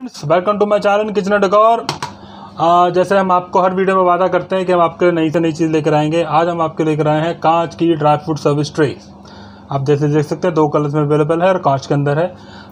Welcome to my channel kitchen decor जैसे हम आपको हर वीडियो में वादा करते हैं कि हम आपके लिए नई से नई चीज़ लेकर आएँगे। आज हम आपके लेकर आए हैं कांच की ड्राई फ्रूट सर्विस ट्रे आप जैसे देख सकते हैं, दो कलर्स में अवेलेबल है और कांच के अंदर है।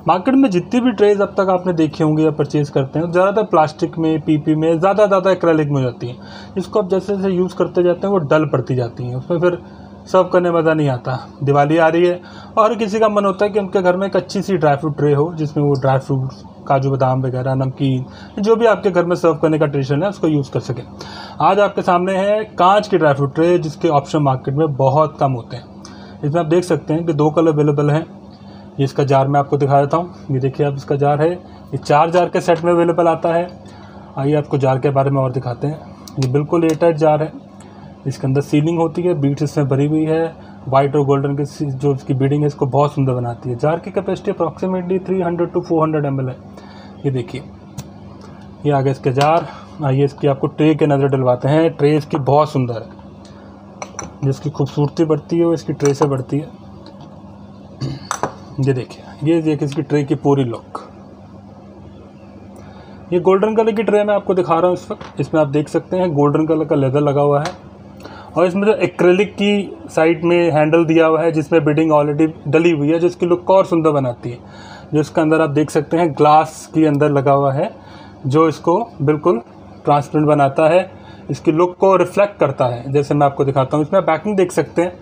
मार्केट में जितनी भी ट्रेज अब तक आपने देखी होंगी या परचेज़ करते हैं, ज़्यादातर प्लास्टिक में पीपी में ज़्यादा ज़्यादा एक्रेलिक में हो जाती हैं। इसको आप जैसे जैसे यूज़ करते जाते हैं, वो डल पड़ती जाती हैं। उसमें फिर सर्व करने मज़ा नहीं आता। दिवाली आ रही है और किसी का मन होता है कि उनके घर में एक अच्छी सी ड्राई फ्रूट ट्रे हो, जिसमें वो ड्राई फ्रूट्स काजू बादाम वगैरह, नमकीन, जो भी आपके घर में सर्व करने का ट्रेडिशन है, उसको यूज़ कर सकें। आज आपके सामने है कांच की ड्राई फ्रूट ट्रे जिसके ऑप्शन मार्केट में बहुत कम होते हैं। इसमें आप देख सकते हैं कि दो कलर अवेलेबल हैं। ये इसका जार मैं आपको दिखा देता हूँ। ये देखिए आप इसका जार है। ये चार जार के सेट में अवेलेबल आता है। आइए आपको जार के बारे में और दिखाते हैं। ये बिल्कुल एयरटाइट जार है। इसके अंदर सीलिंग होती है बीट्स इसमें भरी हुई है। वाइट और गोल्डन की जो इसकी बीडिंग है, इसको बहुत सुंदर बनाती है। जार की कैपेसिटी अप्रॉक्सीमेटली 300 टू 400 एम है। ये देखिए, ये आगे इसके जार। आइए इसकी आपको ट्रे के नज़र डलवाते हैं। ट्रे इसकी बहुत सुंदर है। जिसकी खूबसूरती बढ़ती है, वो इसकी ट्रे से बढ़ती है। ये देखिए ये देखिए इसकी ट्रे की पूरी लुक। ये गोल्डन कलर की ट्रे मैं आपको दिखा रहा हूँ इस वक्त। इसमें आप देख सकते हैं, गोल्डन कलर का लेदर लगा हुआ है। और इसमें जो एक्रेलिक की साइड में हैंडल दिया हुआ है, जिसमें बिडिंग ऑलरेडी डली हुई है, जो इसकी लुक और सुंदर बनाती है। जो इसके अंदर आप देख सकते हैं ग्लास के अंदर लगा हुआ है, जो इसको बिल्कुल ट्रांसपेरेंट बनाता है, इसकी लुक को रिफ्लेक्ट करता है। जैसे मैं आपको दिखाता हूँ, इसमें बैकिंग देख सकते हैं,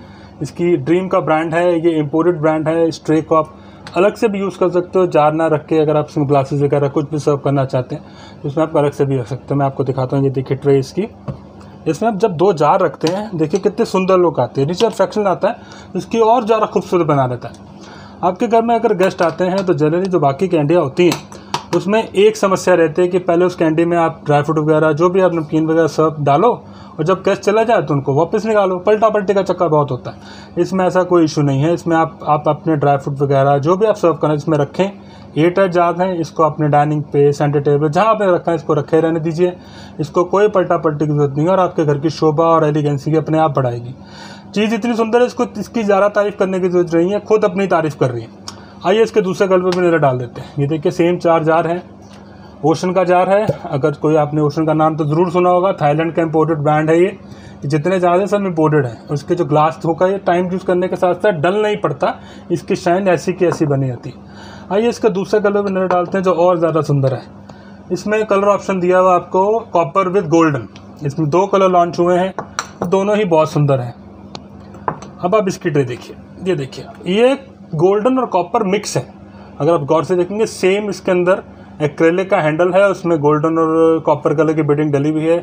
इसकी ड्रीम का ब्रांड है, ये इम्पोर्टेड ब्रांड है, इस ट्रे को आप अलग से भी यूज़ कर सकते हो, जार ना रख के अगर आप इसमें ग्लासेस वगैरह कुछ भी सर्व करना चाहते हैं तो इसमें आप अलग से भी रख सकते हो। मैं आपको दिखाता हूँ, ये देखिए ट्रे इसकी। इसमें आप जब दो जार रखते हैं, देखिए कितने सुंदर लोग आते हैं। नीचे फ्रैक्शन आता है, इसकी और ज़्यादा खूबसूरत बना देता है। आपके घर में अगर गेस्ट आते हैं तो जनरली जो बाकी कैंडियाँ होती हैं उसमें एक समस्या रहती है कि पहले उस कैंडी में आप ड्राई फ्रूट वगैरह, जो भी आप नमकीन वगैरह सर्व डालो और जब गेस्ट चला जाए तो उनको वापस निकालो। पलटा पलटी का चक्कर बहुत होता है। इसमें ऐसा कोई इशू नहीं है। इसमें आप आप अपने ड्राई फ्रूट वगैरह, जो भी आप सर्व करें इसमें रखें। एयर जार हैं, इसको अपने डाइनिंग पे सेंटर टेबल जहाँ आपने रखा है, इसको रखे रहने दीजिए। इसको कोई पलटा पलटी की ज़रूरत नहीं है और आपके घर की शोभा और एलिगेंसी की अपने आप बढ़ाएगी। चीज़ इतनी सुंदर है, इसको, इसकी ज़्यादा तारीफ़ करने की ज़रूरत नहीं है। खुद अपनी तारीफ़ कर रही है। आइए इसके दूसरे कलर पर भी नज़र डाल देते हैं। ये देखिए सेम चार जार हैं। ओशन का जार है। अगर कोई आपने ओशन का नाम तो ज़रूर सुना होगा। थाईलैंड का इम्पोर्टेड ब्रांड है ये। जितने ज़्यादा सब इम्पोर्टेड है। उसके जो ग्लास होगा ये टाइम यूज़ करने के साथ साथ डल नहीं पड़ता। इसकी शाइन ऐसी की ऐसी बनी रहती। है आइए इसका दूसरा कलर भी नज़र डालते हैं, जो और ज़्यादा सुंदर है। इसमें कलर ऑप्शन दिया हुआ आपको कॉपर विद गोल्डन इसमें दो कलर लॉन्च हुए हैं। दोनों ही बहुत सुंदर हैं। अब आप इसकी ट्रे देखिए। ये देखिए, ये गोल्डन और कॉपर मिक्स है। अगर आप गौर से देखेंगे, सेम इसके अंदर एक्रेलिक का हैंडल है, उसमें गोल्डन और कॉपर कलर की बिडिंग डली हुई है।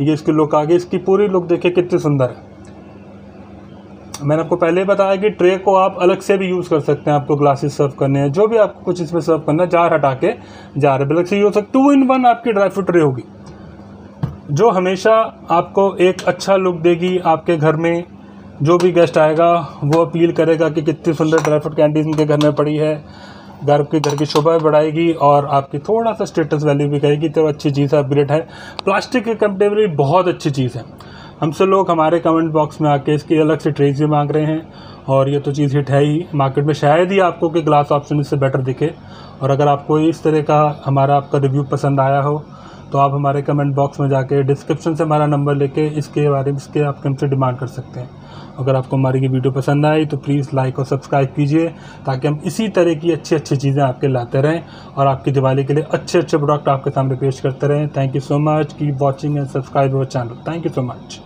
ये इसकी लुक आ गई इसकी पूरी लुक देखिए कितनी सुंदर है। मैंने आपको पहले ही बताया कि ट्रे को आप अलग से भी यूज़ कर सकते हैं, आपको ग्लासेस सर्व करने हैं, जो भी आपको कुछ इसमें सर्व करना है, जार हटा के जार अलग से यूज़ टू इन वन आपकी ड्राई फ्रूट ट्रे होगी, जो हमेशा आपको एक अच्छा लुक देगी आपके घर में जो भी गेस्ट आएगा, वो अपील करेगा कि कितनी सुंदर ड्राई फ्रूट कैंडीज उनके घर में पड़ी है। घर की घर की शोभा भी बढ़ाएगी और आपकी थोड़ा सा स्टेटस वैल्यू भी करेगी तो अच्छी चीज़ है अपग्रेड है। प्लास्टिक के कंपेरेटिवली बहुत अच्छी चीज़ है। हमसे लोग हमारे कमेंट बॉक्स में आके इसकी अलग से ट्रेज भी मांग रहे हैं और ये तो चीज़ हिट है ही। मार्केट में शायद ही आपको कि ग्लास ऑप्शन इससे बेटर दिखे। और अगर आपको इस तरह का हमारा आपका रिव्यू पसंद आया हो तो आप हमारे कमेंट बॉक्स में जाके डिस्क्रिप्शन से हमारा नंबर लेके इसके बारे में, इसके आप हमसे डिमांड कर सकते हैं। अगर आपको हमारी ये वीडियो पसंद आई तो प्लीज़ लाइक और सब्सक्राइब कीजिए, ताकि हम इसी तरह की अच्छी अच्छी चीज़ें आपके लाते रहें और आपकी दिवाली के लिए अच्छे अच्छे प्रोडक्ट आपके सामने पेश करते रहें। Thank you so much keep watching and subscribe our channel thank you so much